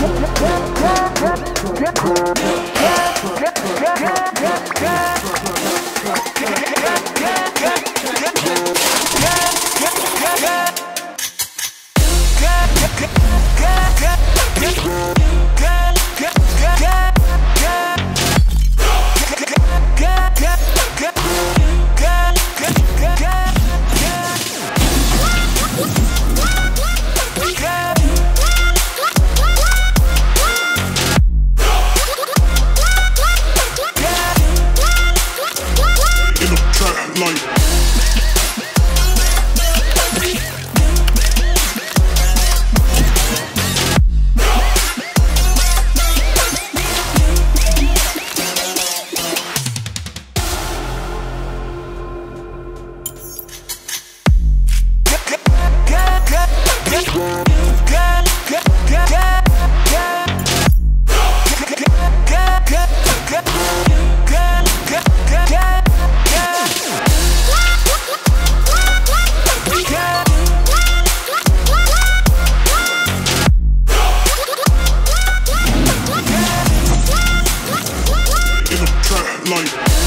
Yeah. life. London.